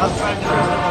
Отправить.